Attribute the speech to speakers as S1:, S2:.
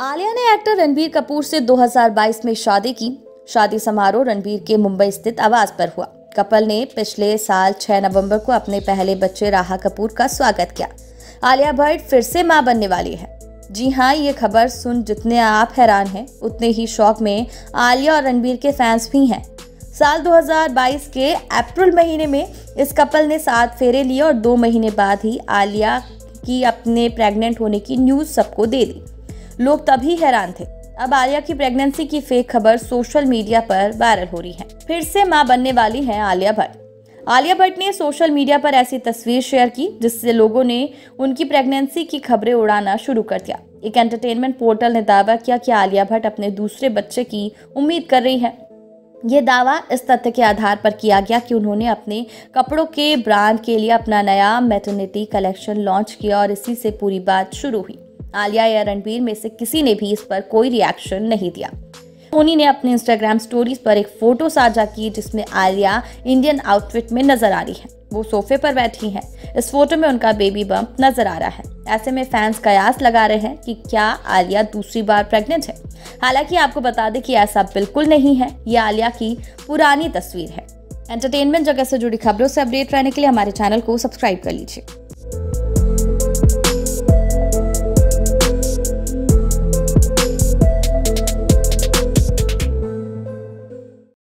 S1: आलिया ने एक्टर रणबीर कपूर से 2022 में शादी की। शादी समारोह रणबीर के मुंबई स्थित आवास पर हुआ। कपल ने पिछले साल 6 नवंबर को अपने पहले बच्चे राहा कपूर का स्वागत किया। आलिया भट्ट फिर से माँ बनने वाली है। जी हाँ ये खबर सुन जितने आप हैरान हैं, उतने ही शौक में आलिया और रणबीर के फैंस भी हैं। साल 2022 के अप्रैल महीने में इस कपल ने सात फेरे लिए और दो महीने बाद ही आलिया की अपने प्रेग्नेंट होने की न्यूज़ सबको दे दी। लोग तभी हैरान थे। अब आलिया की प्रेगनेंसी की फेक खबर सोशल मीडिया पर वायरल हो रही है। फिर से माँ बनने वाली हैं आलिया भट्ट। आलिया भट्ट ने सोशल मीडिया पर ऐसी तस्वीर शेयर की, जिससे लोगों ने उनकी प्रेगनेंसी की खबरें उड़ाना शुरू कर दिया। एक एंटरटेनमेंट पोर्टल ने दावा किया कि आलिया भट्ट अपने दूसरे बच्चे की उम्मीद कर रही है। ये दावा इस तथ्य के आधार पर किया गया कि उन्होंने अपने कपड़ों के ब्रांड के लिए अपना नया मेटर्निटी कलेक्शन लॉन्च किया और इसी से पूरी बात शुरू हुई। आलिया या रणबीर में से किसी ने भी इस पर कोई रिएक्शन नहीं दिया। सोनी ने अपने इंस्टाग्राम स्टोरीज पर एक फ़ोटो साझा की जिसमें आलिया इंडियन आउटफिट में नज़र आ रही है। वो सोफे पर बैठी हैं। इस फ़ोटो में उनका बेबी बम्प नज़र आ रहा है। ऐसे में फैंस कयास लगा रहे हैं कि क्या आलिया दूसरी बार प्रेग्नेंट है? हालाँकि आपको बता दें कि ऐसा बिल्कुल नहीं है। ये आलिया की पुरानी तस्वीर है। एंटरटेनमेंट जगह से जुड़ी खबरों से अपडेट रहने के लिए हमारे चैनल को सब्सक्राइब कर लीजिए।